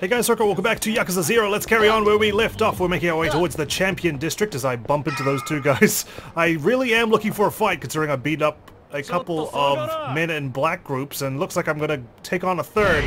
Hey guys, Circle, welcome back to Yakuza 0. Let's carry on where we left off. We're making our way towards the Champion District as I bump into those two guys. I really am looking for a fight considering I beat up a couple of men in black groups and looks like I'm gonna take on a third.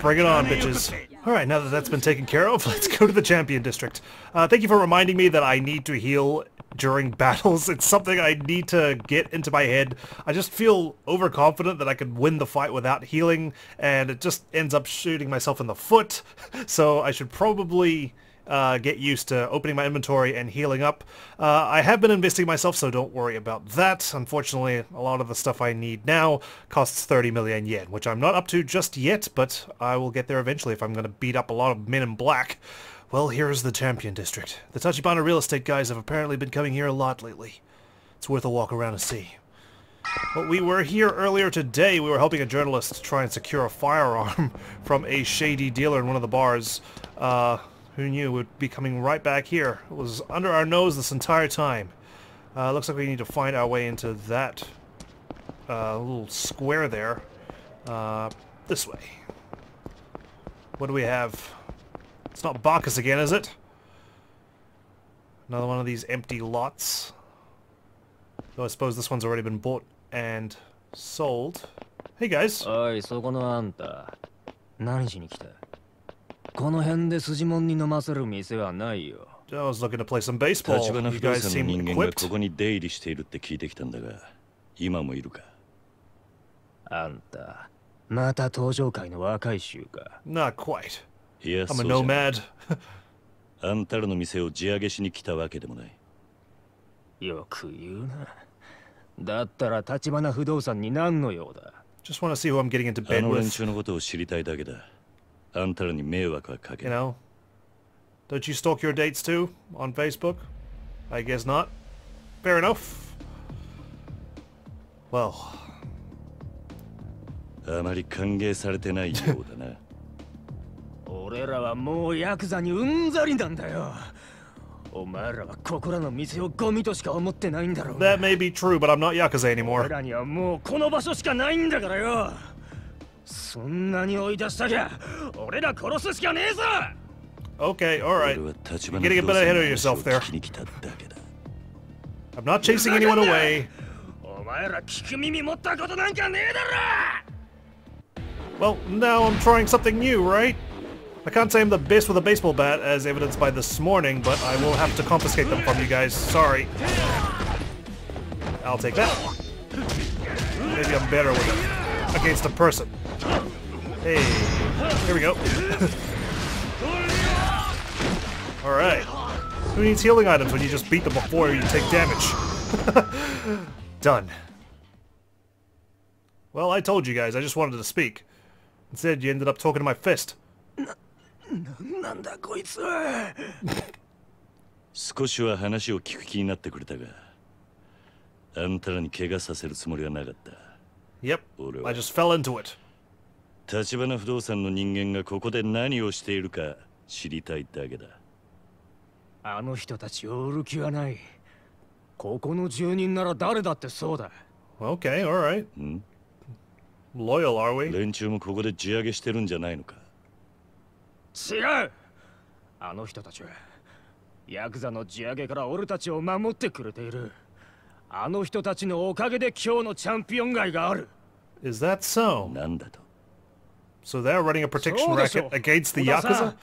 Bring it on, bitches. Alright, now that that's been taken care of, let's go to the Champion District. Uh, thank you for reminding me that I need to heal during battles. It's something I need to get into my head. I just feel overconfident that I could win the fight without healing, and it just ends up shooting myself in the foot. So I should probably uh, get used to opening my inventory and healing up. Uh, I have been investing myself, so don't worry about that. Unfortunately, a lot of the stuff I need now costs 30 million yen, which I'm not up to just yet, but I will get there eventually if I'm going to beat up a lot of men in black. Well, here's the Champion District. The Tachibana real estate guys have apparently been coming here a lot lately. It's worth a walk around and see. Well, we were here earlier today. We were helping a journalist try and secure a firearm from a shady dealer in one of the bars. Uh, who knew would be coming right back here. It was under our nose this entire time. Uh, looks like we need to find our way into that uh, little square there. Uh, this way. What do we have? It's not Bacchus again, is it? Another one of these empty lots. Though I suppose this one's already been bought and sold. Hey guys. おいそこのあんた何しに来たこの辺で筋もんに飲ませる店はないよ I was looking to play some baseball. 立花 You 不動 guys 産の seem 人間が equipped. ここに出入りしているって聞いてきたんだが今もいるかあんたまた登場界の若い衆か Not quite. いや I'm そ a nomad. あんたらの店を地上げしに来たわけでもないよく言うなだったら立花不動産に何の用だ Just want to see who I'm getting into あ bed の連 with. 中のことを知りたいだけだあんたらに迷惑はかけ You ない know? Don't you stalk your dates too? On Facebook? I guess not. Fair enough. Well, あまり歓迎されてないようだな俺らはもうヤクザにうんざりなんだよお前らはここらの店をゴミとしか思ってないんだろう that may be true, but I'm not Yakuza 俺 anymore. らにはもうこの場所しかないんだからよそんなに追い出したきゃ俺ら殺すしかねえぞ Okay, 俺 alright. You're getting a 不 bit ahead の of yourself there. I'm not chasing anyone away. お前ら聞く耳持ったことなんかねえだろ Well, now I'm trying something new, right? I can't say I'm the best with a baseball bat, as evidenced by this morning, but I will have to confiscate them from you guys. Sorry. I'll take that. Maybe I'm better with it. Against a person. Hey. Here we go. Alright. Who needs healing items when you just beat them before you take damage? Done. Well, I told you guys, I just wanted to speak. Instead, you ended up talking to my fist. なんだこいつ少しは話を聞く気になってくれたがあんたらに怪我させるつもりはなかった Yep. I just fell into it. 立花不動産の人間がここで何をしているか知りたいだけだあの人たちを売る気はないここの住人なら誰だってそうだ Okay, alright. ん Loyal, are we? 連中もここで地上げしてるんじゃないのか？違うあの人たちはヤクザの地上げから俺たちを守ってくれているあの人たちのおかげで今日のチャンピオン街がある Is that so? なんだと So they're running a protection racket against the. Yakuza?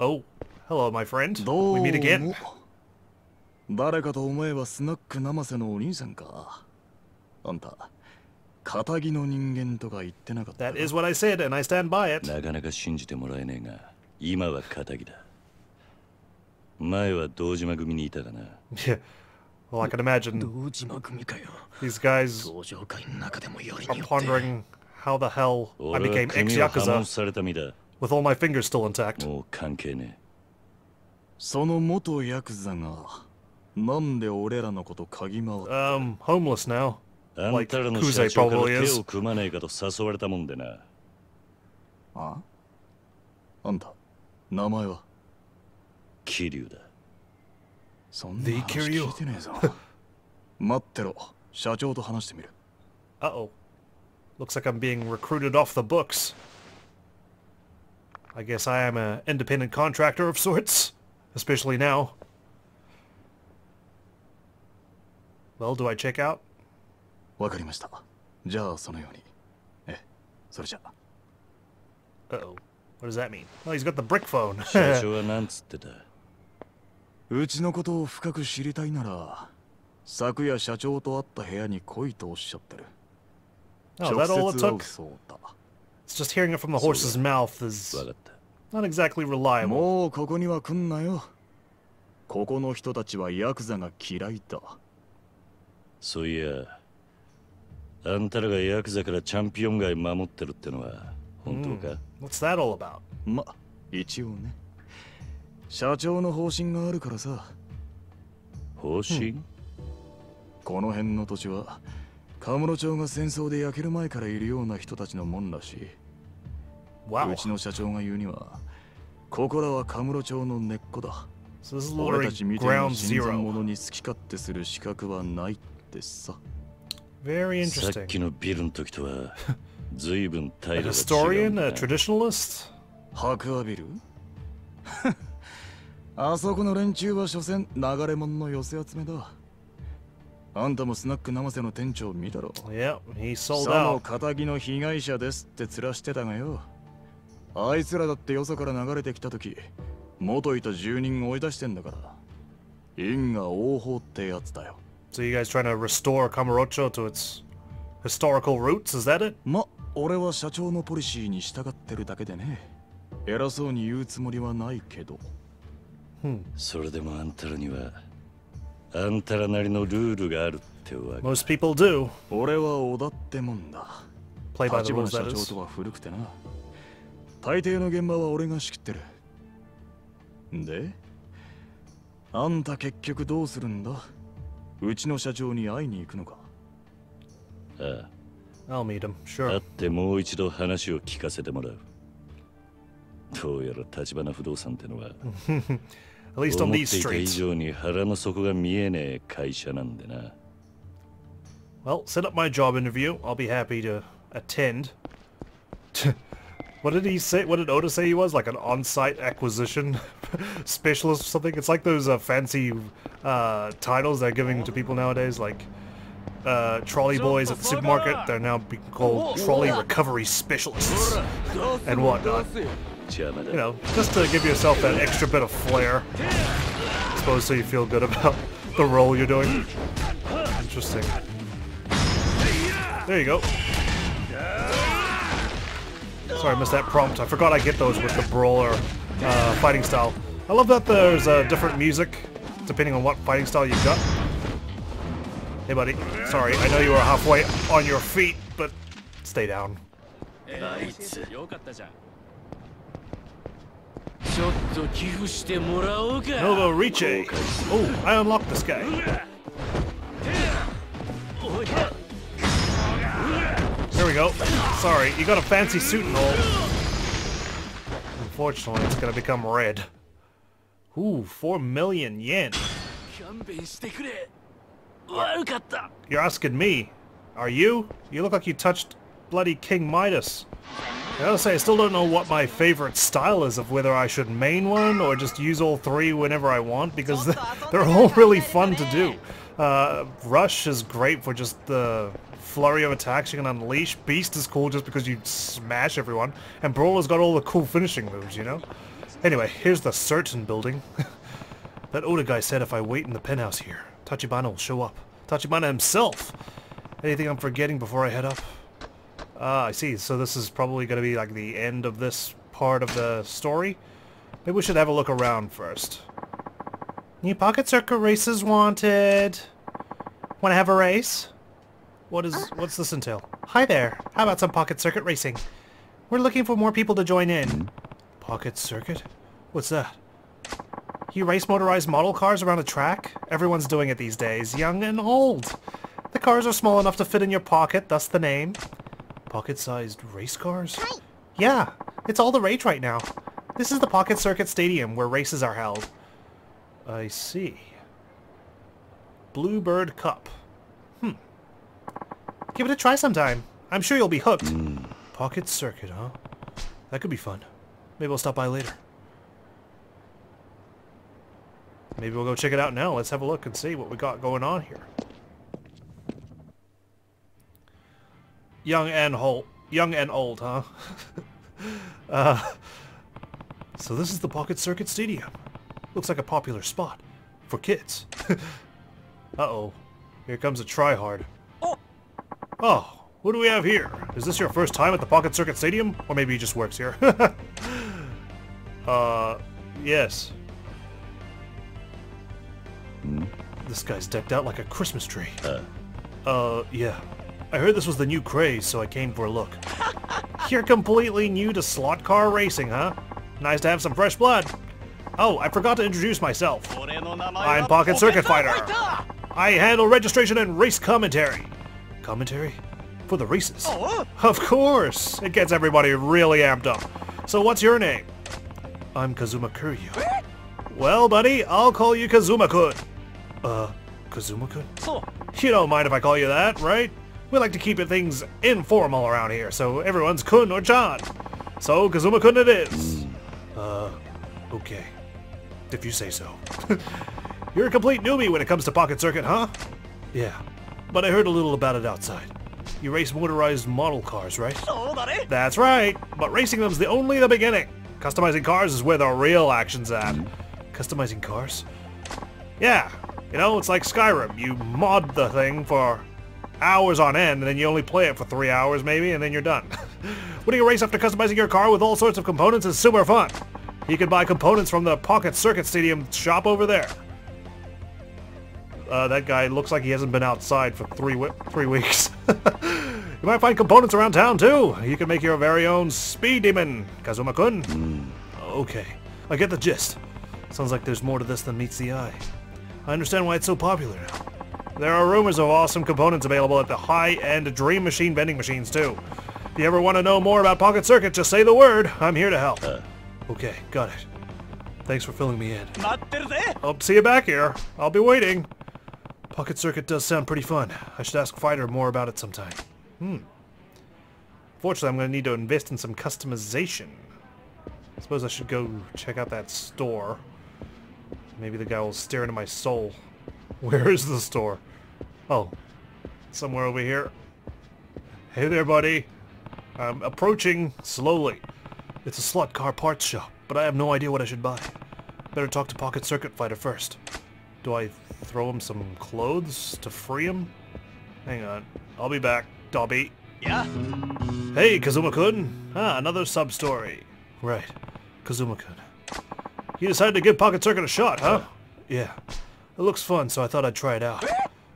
Oh, hello, my friend. ど We う meet も again. 誰かと思えばスナック生瀬のお兄さんかあんた仇の人間とか言ってなかった That is what I said, and I stand by it. なかなか信じてもらえねえが今は仇だ前は堂島組にいたがな Yeah. Well, I can imagine 堂島組かよ these guys 登場会の中でもより are によって pondering how the hell I became ex-Yakuza された身だ with all my fingers still intact. もう関係ねその元ヤクザがなんで俺らのこと嗅ぎ回った Um, homeless now. えあん Like たらの Kuzei 社長から probably 手 is. を組まねえかと誘われたもんでなああんた名前は桐生だそんな The 話 Kiryu 聞いてねえぞ待ってろ社長と話してみる Uh-oh. Looks like I'm being recruited off the books. I guess I am an independent contractor of sorts, especially now. Well, do I check out? わかりましたじゃあそのようにええそれじゃ Uh-oh. What does that mean? Oh, he's got the brick phone. 社長はなんつってたうちのことを深く知りたいなら昨夜社長と会った部屋に来いとおっしゃってる oh, that all it 直接会う took? そうだ It's just hearing it from the horse's mouth is not exactly reliable. もうここには来んなよここの人たちはヤクザが嫌いだそういやあんたらがヤクザからチャンピオン街守ってるってのは本当か、What's that all about? ま一応ね。社長の方針があるからさ。方針、この辺の土地はカムロ町が戦争で焼ける前からいるような人たちのもんらしい。Wow. うちの社長が言うにはここらはカムロ町の根っこだ。So 俺たちみたいな ground 新参.者に好き勝手する資格はないってさ Very さっ interesting. きのビルの時とは 随分態 A 度が違う historian, な a traditionalist? 白アビル？あそこの連中は所詮流れ者の寄せ集めだ。あんたもスナック生瀬の店長見たろ？Yeah, he sold out. 仇の被害者ですって面してたがよ。あいつらだってよそから流れてきた時元いた住人追い出してんだから。因果応報ってやつだよ So you guys trying to restore Kamurocho to its historical roots? Is that it? ま俺は社長のポリシーに従ってるだけでね偉そうに言うつもりはないけどそれでもあんたらにはあんたらなりのルールがあるってわけ Most people do. 俺は織田ってもんだ Play by the 立花 rules, 社 that 長 is. とは古くてな大抵の現場は俺が仕切ってるであんた結局どうするんだ うちの社長に会いに行くのかあ I'll meet him, あ sure. 会ってもう一度話を聞かせてもらうどうやら立花不動産ってのは At least on 思っ these ていた以 streets. 上に腹の底が見えねえ会社なんでな Well, set up my job interview. I'll be happy to attend. What did he say? What did Oda say he was? Like an on-site acquisition specialist or something? It's like those uh, fancy uh, titles they're giving to people nowadays, like uh, trolley boys at the supermarket. They're now being called trolley recovery specialists and whatnot. You know, just to give yourself that extra bit of flair. I suppose so you feel good about the role you're doing. Interesting. There you go. Sorry, I missed that prompt. I forgot I get those with the brawler uh, fighting style. I love that there's uh, different music depending on what fighting style you've got. Hey, buddy. Sorry, I know you were halfway on your feet, but stay down. Nice. Nouveau Riche. Oh, I unlocked this guy. Here we go. Sorry, you got a fancy suit and all. Unfortunately, it's gonna become red. Ooh, four million yen. You're asking me. Are you? You look like you touched bloody King Midas. I gotta say, I still don't know what my favorite style is of whether I should main one or just use all three whenever I want because they're all really fun to do. Uh, Rush is great for just the flurry of attacks you can unleash. Beast is cool just because you smash everyone. And Brawler's got all the cool finishing moves, you know? Anyway, here's the certain building. That Oda guy said if I wait in the penthouse here, Tachibana will show up. Tachibana himself! Anything I'm forgetting before I head up? Ah, I see. So this is probably going to be like the end of this part of the story? Maybe we should have a look around first. New pocket circuit races wanted. Want to have a race? What is, what's this entail? Hi there. How about some pocket circuit racing? We're looking for more people to join in. Pocket circuit? What's that? You race motorized model cars around a track? Everyone's doing it these days, young and old. The cars are small enough to fit in your pocket, thus the name. Pocket-sized race cars? Yeah, it's all the rage right now. This is the Pocket Circuit Stadium where races are held. I see. Bluebird Cup. Hmm. Give it a try sometime. I'm sure you'll be hooked. Pocket Circuit, huh? That could be fun. Maybe we'll stop by later. Maybe we'll go check it out now. Let's have a look and see what we got going on here. Young and old. Young and old, huh? uh, so this is the Pocket Circuit Stadium. Looks like a popular spot. For kids. Uh-oh. Here comes a tryhard. Oh. What do we have here? Is this your first time at the Pocket Circuit Stadium? Or maybe he just works here. uh, yes. This guy's decked out like a Christmas tree. Uh, Uh, yeah. I heard this was the new craze, so I came for a look. You're completely new to slot car racing, huh? Nice to have some fresh blood. Oh, I forgot to introduce myself. I'm Pocket Circuit Fighter. I handle registration and race commentary. Commentary? For the races? Oh. Of course! It gets everybody really amped up. So what's your name? I'm Kazuma Kiryu. Well, buddy, I'll call you Kazuma-kun. Uh, Kazuma-kun? So, You don't mind if I call you that, right? We like to keep it things informal around here, so everyone's kun or chan. So, Kazuma-kun it is. Uh, okay. If you say so. You're a complete newbie when it comes to Pocket Circuit, huh? Yeah but I heard a little about it outside. You race motorized model cars, right? That's right, but racing them's the only the beginning. Customizing cars is where the real action's at. Customizing cars? Yeah, you know, it's like Skyrim. You mod the thing for hours on end, and then you only play it for three hours maybe, and then you're done. Winning a race after customizing your car with all sorts of components is super fun. You can buy components from the Pocket Circuit Stadium shop over there. Uh, that guy looks like he hasn't been outside for three three weeks. you might find components around town, too. You can make your very own speed demon, Kazuma-kun. Mm. Okay, I get the gist. Sounds like there's more to this than meets the eye. I understand why it's so popular. There are rumors of awesome components available at the high-end Dream Machine vending machines, too. If you ever want to know more about Pocket Circuit, just say the word. I'm here to help. Uh. Okay, got it. Thanks for filling me in. I'll see you back here. I'll be waiting. Pocket Circuit does sound pretty fun. I should ask Fighter more about it sometime. Hmm. Fortunately, I'm going to need to invest in some customization. I suppose I should go check out that store. Maybe the guy will stare into my soul. Where is the store? Oh, somewhere over here. Hey there, buddy. I'm approaching slowly. It's a slot car parts shop, but I have no idea what I should buy. Better talk to Pocket Circuit Fighter first. Do I throw him some clothes to free him? Hang on. I'll be back, Dobby. Yeah? Hey, Kazuma-kun. Ah, another sub-story. Right. Kazuma-kun. You decided to give Pocket Circuit a shot, huh? Yeah. It looks fun, so I thought I'd try it out.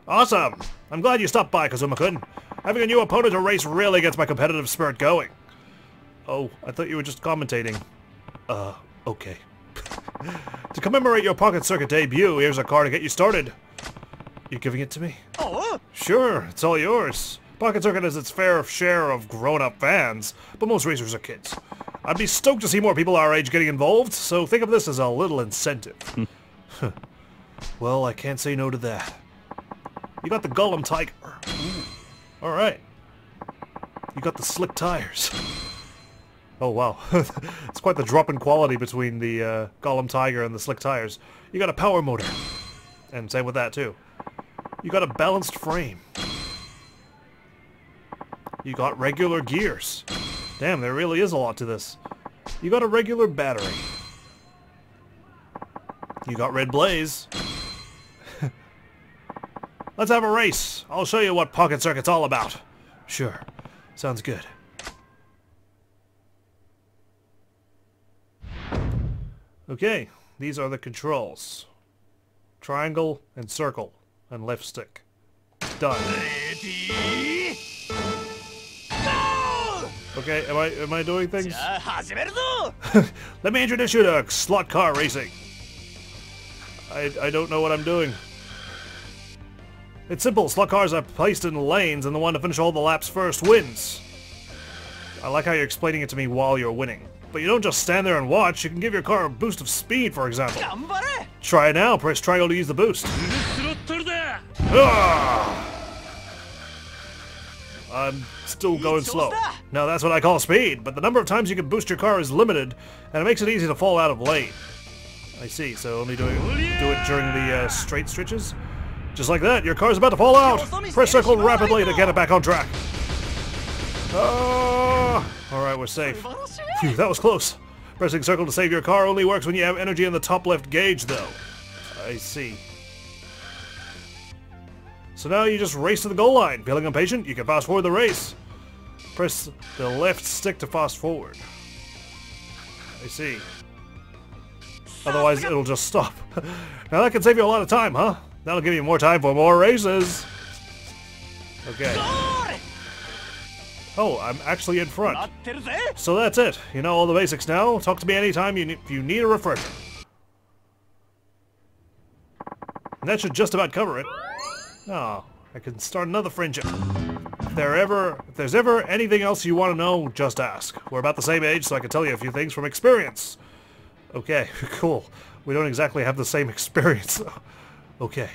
Awesome! I'm glad you stopped by, Kazuma-kun. Having a new opponent to race really gets my competitive spirit going. Oh, I thought you were just commentating. Uh, okay. to commemorate your Pocket Circuit debut, here's a car to get you started. You giving it to me? おう Sure, it's all yours. Pocket Circuit has its fair share of grown-up fans, but most racers are kids. I'd be stoked to see more people our age getting involved, so think of this as a little incentive. well, I can't say no to that. You got the Gollum Tiger. All right. You got the slick tires. Oh wow, it's quite the drop in quality between the uh, Gollum Tiger and the slick tires. You got a power motor, and same with that too. You got a balanced frame. You got regular gears. Damn, there really is a lot to this. You got a regular battery. You got red blaze. Let's have a race. I'll show you what Pocket Circuit's all about. Sure. Sounds good. Okay, these are the controls. Triangle and circle and left stick. Done. Ready? Go! Okay, am I am I doing things? Let me introduce you to slot car racing. I I don't know what I'm doing. It's simple. Slot cars are placed in lanes, and the one to finish all the laps first wins. I like how you're explaining it to me while you're winning. But you don't just stand there and watch, you can give your car a boost of speed, for example. Try it now, press triangle to use the boost. Ah! I'm still going slow. Now that's what I call speed, but the number of times you can boost your car is limited, and it makes it easy to fall out of lane. I see, so only do it, do it during the uh, straight stretches? Just like that, your car's about to fall out! Press circle rapidly to get it back on track. Ah! Oh! Alright, we're safe. Phew, that was close. Pressing circle to save your car only works when you have energy in the top left gauge, though. I see. So now you just race to the goal line. Feeling impatient? You can fast forward the race. Press the left stick to fast forward. I see. Otherwise, it'll just stop. now that can save you a lot of time, huh? That'll give you more time for more races. Okay. Oh, I'm actually in front. So that's it. You know all the basics now. Talk to me anytime you if you need a refresher. And that should just about cover it. Oh, I can start another friendship. If, there ever, if there's ever anything else you want to know, just ask. We're about the same age, so I can tell you a few things from experience. Okay, cool. We don't exactly have the same experience. okay.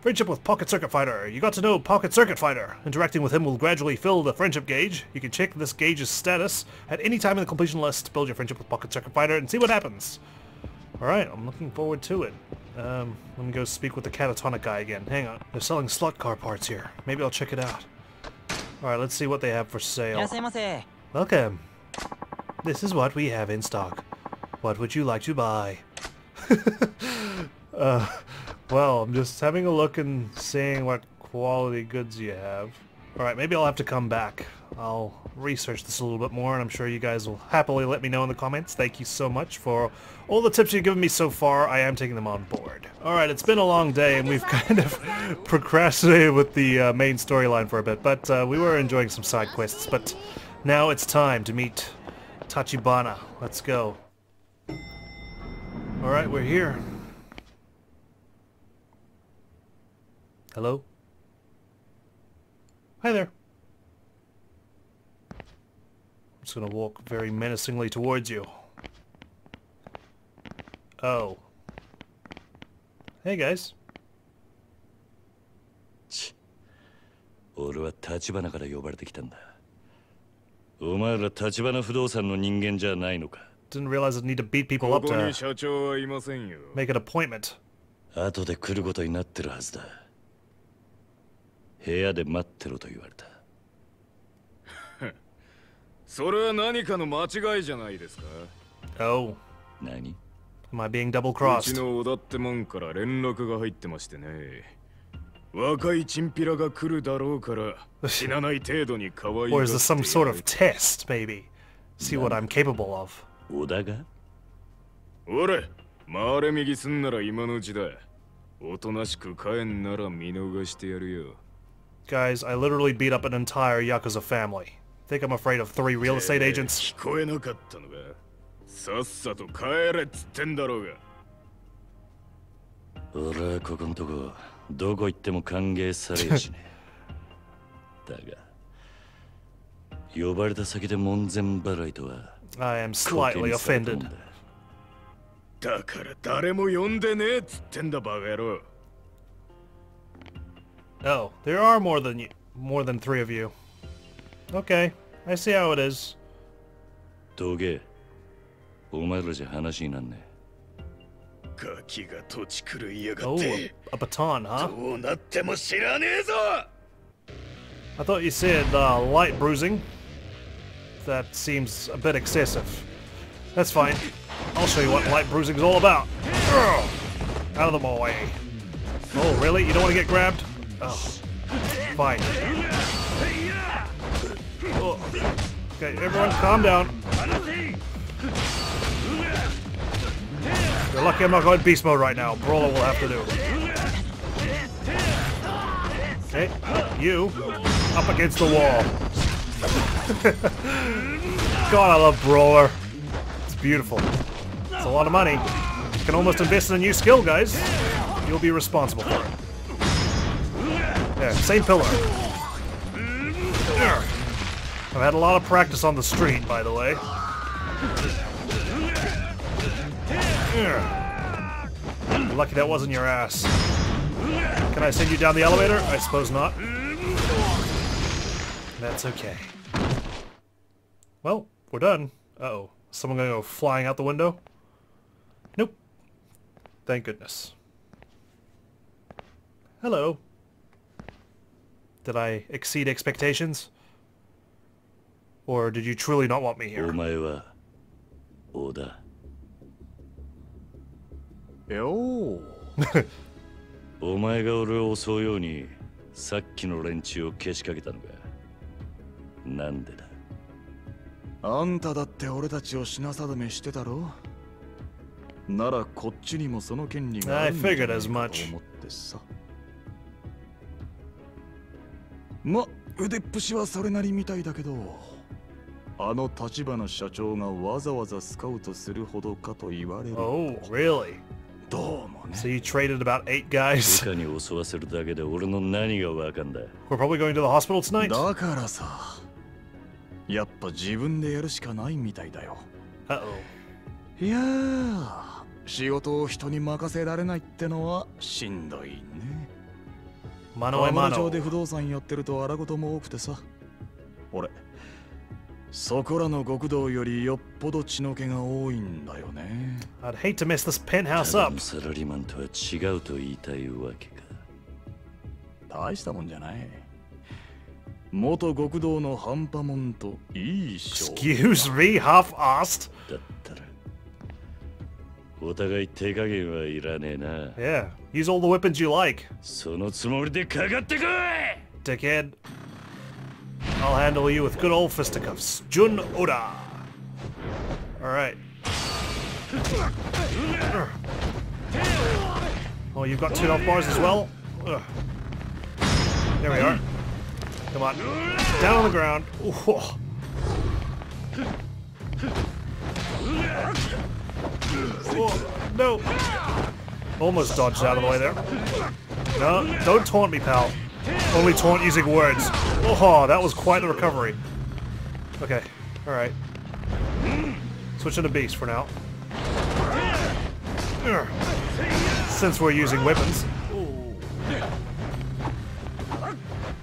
Friendship with Pocket Circuit Fighter. You got to know Pocket Circuit Fighter. Interacting with him will gradually fill the friendship gauge. You can check this gauge's status at any time in the completion list. Build your friendship with Pocket Circuit Fighter and see what happens. Alright, I'm looking forward to it. Um, let me go speak with the catatonic guy again. Hang on. They're selling slot car parts here. Maybe I'll check it out. Alright, let's see what they have for sale. Welcome. Um, this is what we have in stock. What would you like to buy? uh, well, I'm just having a look and seeing what quality goods you have. Alright, maybe I'll have to come back. I'll research this a little bit more and I'm sure you guys will happily let me know in the comments. Thank you so much for all the tips you've given me so far. I am taking them on board. Alright, it's been a long day and we've kind of procrastinated with the uh, main storyline for a bit, but uh, we were enjoying some side quests. But now it's time to meet Tachibana. Let's go. Alright, we're here. Hello? Hi there. I'm just gonna walk very menacingly towards you. Oh. Hey guys. 俺は立花から呼ばれてきたんだお前ら立花不動産の人間じゃないのか Didn't realize I'd need to beat people こ up こに to 社長はいませんよ make an appointment. 後で来ることになってるはずだ 部屋で待ってろと言われた。それは何かの間違いじゃないですか？Oh. 何？Am I being double うち crossed? の小田ってもんから連絡が入ってましてね。若いチンピラが来るだろうから 死なない程度に可愛い Or is this some sort of test, maybe? See what I'm capable of. 小田が？俺回れ右すんなら今のうちだおとなしく帰んなら見逃してやるよ Guys, I literally beat up an entire Yakuza family. Think I'm afraid of three real estate agents? 聞こえなかったのかさっさと帰れっつってんだろうが俺はここんとこどこ行っても歓迎されやしねえだが呼ばれた先で門前払いとは I am コ slightly offended. だだから誰も呼んでねえっつってんだバカ野郎 Oh, there are more than you, more than three of you. Okay, I see how it is. 도게, Oh, a, a baton, huh? I thought you said uh, light bruising. That seems a bit excessive. That's fine. I'll show you what light bruising is all about. Out of the way. Eh? Oh, really? You don't want to get grabbed? Oh, fine. Oh. Okay, everyone calm down. You're lucky I'm not going beast mode right now. Brawler will have to do. Okay, you up against the wall. God, I love Brawler. It's beautiful. It's a lot of money. You can almost invest in a new skill, guys. You'll be responsible for it. Yeah, same pillar. I've had a lot of practice on the street, by the way. Lucky that wasn't your ass. Can I send you down the elevator? I suppose not. That's okay. Well, we're done. Uh-oh. Someone gonna go flying out the window? Nope. Thank goodness. Hello. Did I exceed expectations? Or did you truly not want me お here? 前は織田よーお前が俺を襲うようにさっきの連中をけしかけたのかなんでだあんただって俺たちを品定めしてたろならこっちにもその権利があるんじゃ I ない figured as か much. と思ってさ ま腕っぷしはそれなりみたいだけどあの立花社長がわざわざスカウトするほどかと言われる Oh, really? どうもね So you traded about eight guys? 部下に襲わせるだけで俺の何がわかんだ？We're probably going to the hospital tonight? だからさやっぱ自分でやるしかないみたいだよ Uh-oh. いやー仕事を人に任せられないってのはしんどいね Mano a 河村町で.不動産やってると荒事も多くてさ俺そこらの極道よりよっぽど血の気が多いんだよね I'd hate to mess this penthouse up. のサラリーマンとは違うと言いたいわけか大したもんじゃない元極道の半端もんといい勝負 Excuse me, half-assed? だったら Yeah, use all the weapons you like. Dickhead. I'll handle you with good old fisticuffs. Jun Oda. Alright. Oh, you've got two health bars as well? Ugh. There we are. Come on. Down on the ground. Ooh. Oh, no. Almost dodged out of the way there. No, don't taunt me, pal. Only taunt using words. Oh, that was quite the recovery. Okay, alright. Switching to beast for now. Since we're using weapons.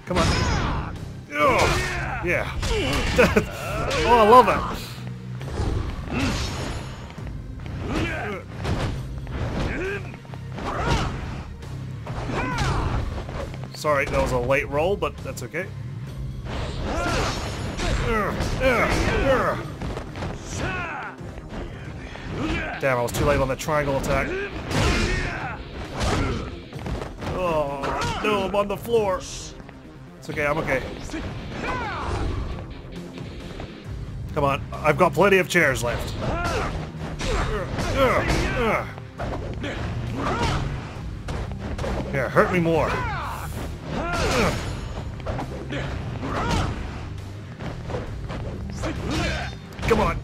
Come on. Ugh. Yeah. oh, I love it. Sorry, that was a late roll, but that's okay. Damn, I was too late on the triangle attack. Oh, no, I'm on the floor. It's okay, I'm okay. Come on, I've got plenty of chairs left. Here, hurt me more. Come on.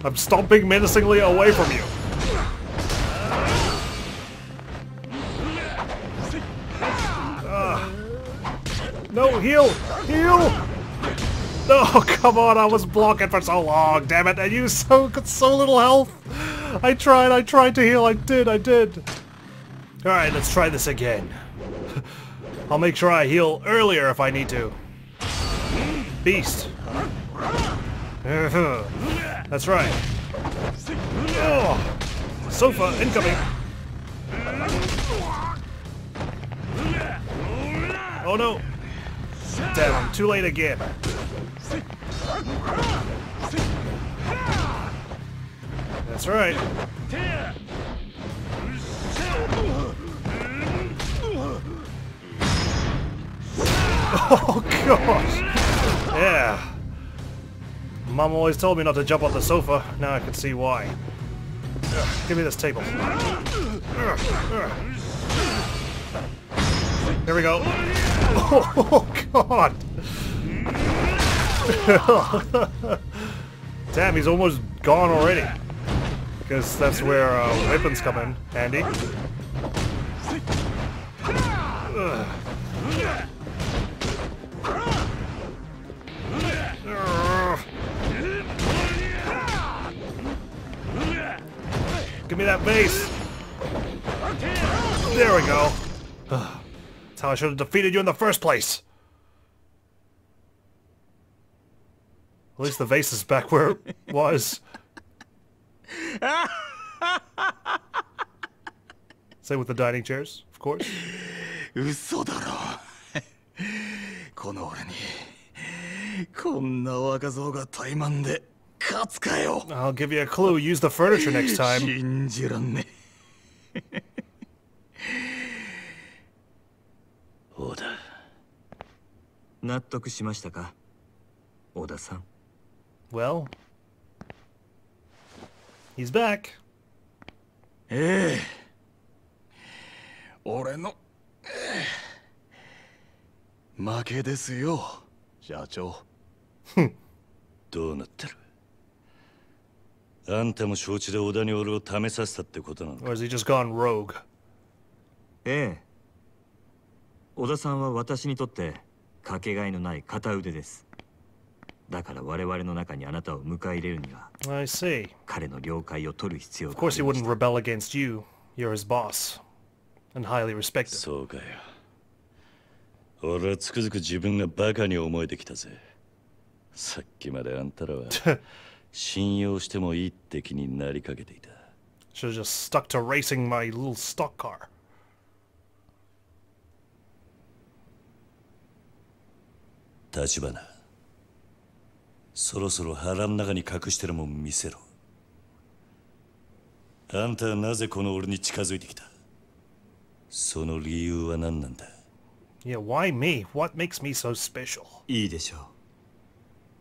I'm stomping menacingly away from you. Ah. no! Heal! No, come on, I was blocking for so long, damn it, and you so got so little health. I tried, I tried to heal, I did, I did. Alright, let's try this again. I'll make sure I heal earlier if I need to. Beast. That's right. Oh, sofa incoming. Oh no. Damn, too late again. That's right. Oh gosh. Yeah. Mom always told me not to jump off the sofa. Now I can see why. Ugh, give me this table. Here we go. Oh god. Damn, he's almost gone already. Because that's where uh, weapons come in handy. Give me that base. There we go. That's how I should have defeated you in the first place. At least the vase is back where it was. Same with the dining chairs, of course. 嘘だろこの俺にこんな若造が怠慢で勝つかよ I'll give you a clue. Use the furniture next time. 信じらんね王だ納得しましたか小田さん Well, he's back. ええ。俺の、ええ。負けですよ社長。どうなってる？あんたも承知で織田に俺を試させたってことなの Or has he just gone rogue? ええ。小田さんは私にとってかけがえのない片腕ですだから我々の中にあなたを迎え入れるには彼の了解を取る必要。そうかよ。俺はつくづく自分がバカに思えてきたぜ。さっきまであんたらは 信用してもいいって気になりかけていた。立花。そろそろ腹ん中に隠してるもん見せろ。あんたはなぜこの俺に近づいてきた？その理由は何なんだ？Yeah, why me? What makes me so special? いいでしょ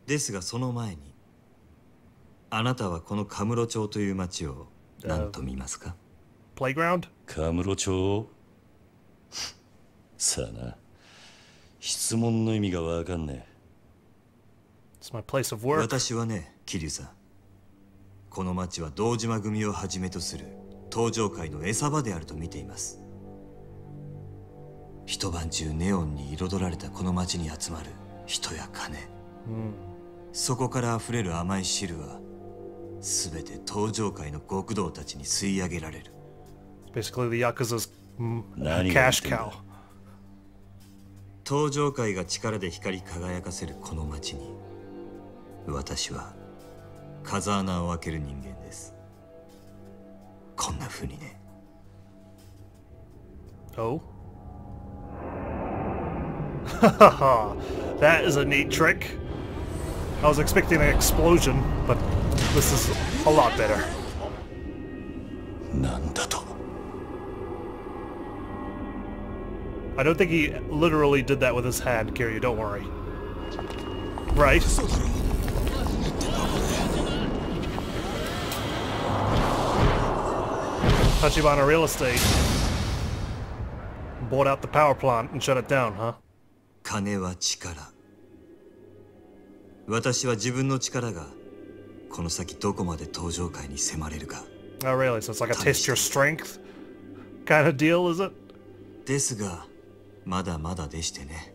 う。ですがその前にあなたはこのカムロ町という町を何と見ますか？Playground? カムロ町？さあな。質問の意味がわかんね It's my place of work. 私はね桐生さん。この町は堂島組をはじめとする登場界の餌場であると見ています。一晩中ネオンに彩られたこの町に集まる人や金、そこから溢れる甘い汁は全て登場界の極道たちに吸い上げられる。Basically, the Yakuza's mm, cash cow. だ登場界が力で光り輝かせるこの町に私は風穴を開ける人間ですこんな風にね Oh? that is a neat trick. I was expecting an explosion, but this is a lot better. なんだと I don't think he literally did that with his hand, Kiryu, don't worry. Right. Tachibana Real Estate bought out the power plant and shut it down, huh? 金は力私は自分の力がこの先どこまで登場界に迫れるか Oh, really? So it's like a test your strength kind of deal, is it? ですがまだまだでしてね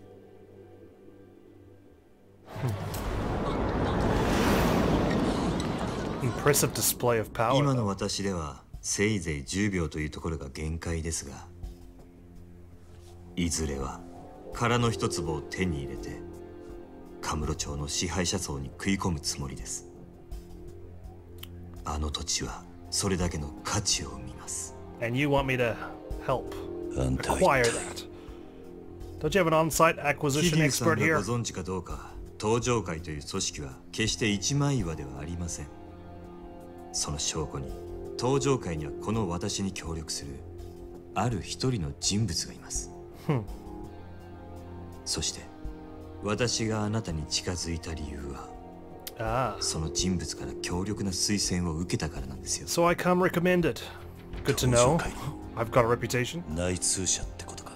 Impressive display of power. 今 though. の私では せいぜい10秒というところが限界ですがいずれは殻の一粒を手に入れてカムロ町の支配者層に食い込むつもりですあの土地はそれだけの価値を生みます And you want me to help acquire that. Don't you have an on-site 桐 acquisition 生さん expert がご here? 存知かどうか登場会という組織は決して一枚岩ではありませんその証拠に登場会にはこの私に協力するある一人の人物がいますそして私があなたに近づいた理由は Ah, その人物から強力な推薦を受けたからなんですよ so I come recommended. Good to know. I've got a reputation. 内通者ってことか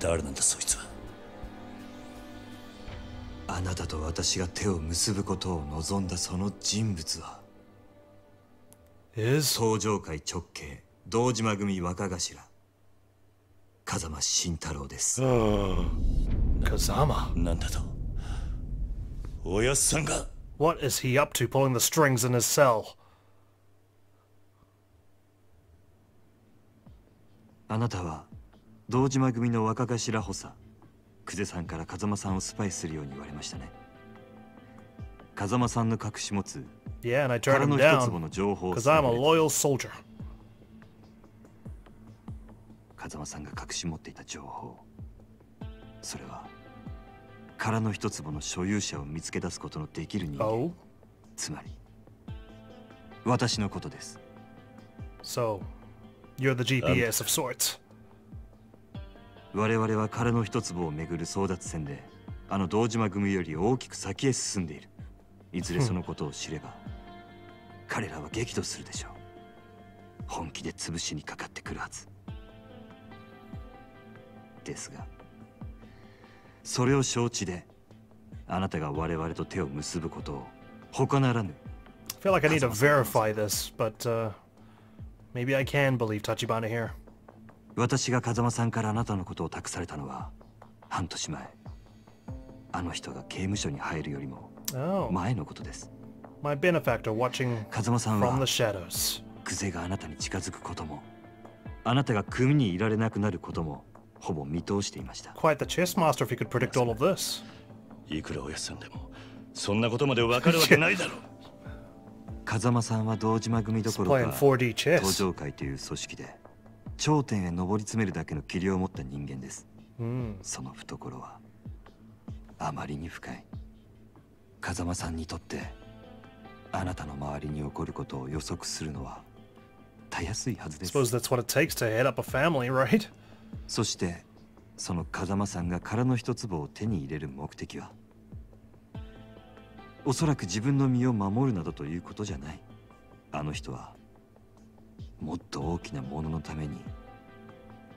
誰なんだそいつはあなたと私が手を結ぶことを望んだその人物は Is 登場会直系堂島組若頭。風間慎太郎です、Kazama. なんだと？おやっさんが？What is he up to, pulling the strings in his cell? あなたは堂島組の若頭補佐。久世さんから風間さんをスパイするように言われましたね風間さんの隠し持つ Yeah, and I turned 殻 him down の情報を because I'm a loyal soldier. 風間さんが隠し持っていた情報。それは殻の一坪の所有者を見つけ出すことのできる人間。Oh, つまり私のことです。So you're the GPS of sorts. 我々は殻の一坪をめぐる争奪戦であの堂島組より大きく先へ進んでいるいずれそのことを知れば彼らは激怒するでしょう。本気で潰しにかかってくるはず。ですがそれを承知であなたが我々と手を結ぶことを他ならぬ I feel like I need to verify this, but uh, maybe I can believe Tachibana here. 私が風間さんからあなたのことを託されたのは半年前。あの人が刑務所に入るよりも Oh, 前のことです my benefactor watching 風間さん from は the shadows. クゼがあなたに近づくこともあなたが組にいられなくなることもほぼ見通していました Quite the chess master if he could predict all of this. いくらおやっさんでもそんなことまでわかるわけないだろ風間さんは堂島組どころか 4D 登.場会という組織で頂点へ上り詰めるだけの器量を持った人間です Hmm. その懐はあまりに深い風間さんにとってあなたの周りに起こることを予測するのはたやすいはずです。Suppose that's what it takes to head up a family, right? そしてその風間さんが殻の一坪を手に入れる目的はおそらく自分の身を守るなどということじゃない。あの人はもっと大きなもののために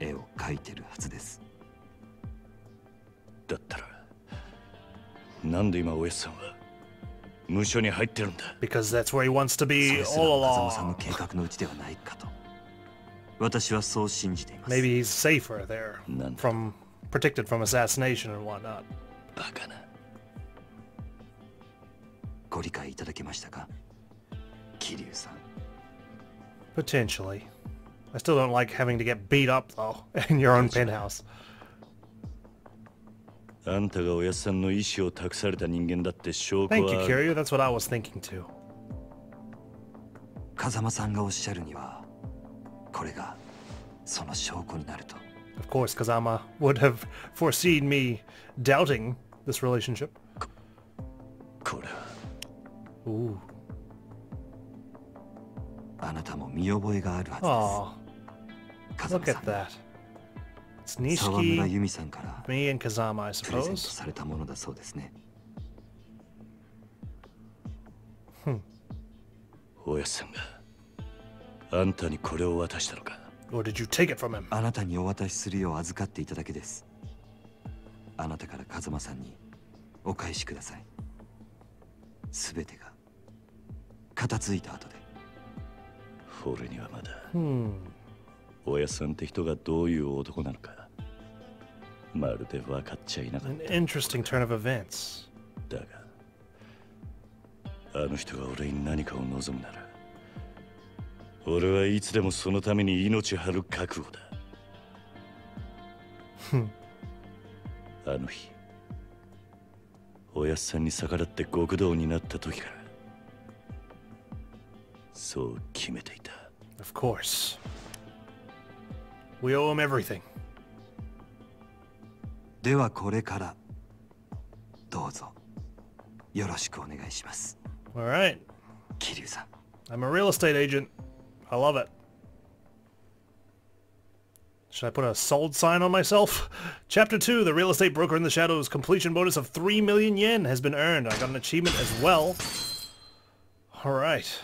絵を描いてるはずです。だったらなんで今おやっさんは 無所に入ってるんだ Because that's where he wants to そ be れすら all 風間さんの along. 計画のうちではないかと私はそう信じています Maybe he's safer there None. from protected from assassination and whatnot. バカなご理解いただけましたか桐生さん Potentially. I still don't like having to get beat up though in your own penthouse. あんたがおやっさんの意志を託された人間だって証拠 Thank は you, ある Kiryu. That's what I was thinking too. 風間さんがおっしゃるにはこれがその証拠になると Of course, Kazama would have foreseen me doubting this relationship. これは Ooh. あなたも見覚えがあるはずです。look 風間 at that. 沢村由美さんから me, and Kazama, I プレゼント suppose. されたものだそうですね。おやっさんがあんたにこれを渡したのか？Or did you take it from him? あなたにお渡しするよう預かっていただけです。あなたから風間さんにお返しください。すべてが片付いた後で。俺にはまだ Hmm. おやっさんって人がどういう男なのかまるで分かっちゃいなかっ An interesting turn of events. ただがあの人が俺に何かを望むなら俺はいつでもそのために命張る覚悟だあの日おやっさんに逆らって極道になった時からそう決めていた Of course. We owe him everything. ではこれからどうぞよろしくお願いします。 All right. 桐生さん。 I'm a real estate agent. I love it. Should I put a sold sign on myself? Chapter 2, The Real Estate Broker in the Shadows. Completion bonus of 3 million yen has been earned. I got an achievement as well. Alright.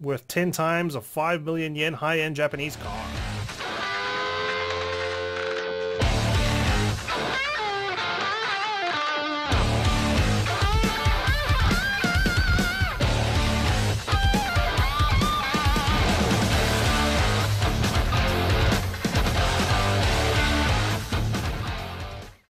Worth 10 times a 5 million yen high-end Japanese car.